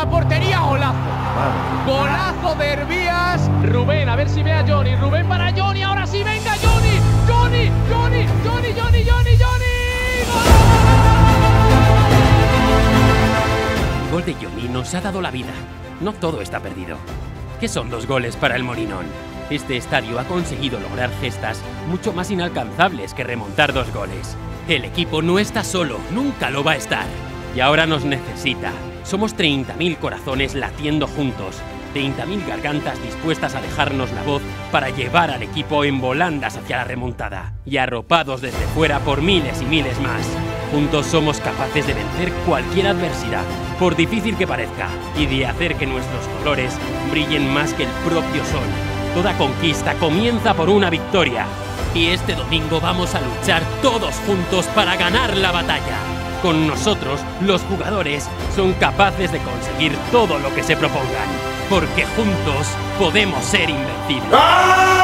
busca portería, golazo. Golazo de Herbías. Rubén, a ver si ve a Johnny. Rubén para Johnny. Ahora sí, venga Johnny. Johnny, Johnny, Johnny, Johnny, Johnny, Johnny. El gol de Johnny nos ha dado la vida. No todo está perdido. ¿Qué son dos goles para el Molinón? Este estadio ha conseguido lograr gestas mucho más inalcanzables que remontar dos goles. El equipo no está solo, nunca lo va a estar. Y ahora nos necesita. Somos 30.000 corazones latiendo juntos, 30.000 gargantas dispuestas a dejarnos la voz para llevar al equipo en volandas hacia la remontada, y arropados desde fuera por miles y miles más. Juntos somos capaces de vencer cualquier adversidad, por difícil que parezca, y de hacer que nuestros colores brillen más que el propio sol. Toda conquista comienza por una victoria, y este domingo vamos a luchar todos juntos para ganar la batalla. Con nosotros, los jugadores son capaces de conseguir todo lo que se propongan, porque juntos podemos ser invencibles.